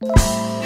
you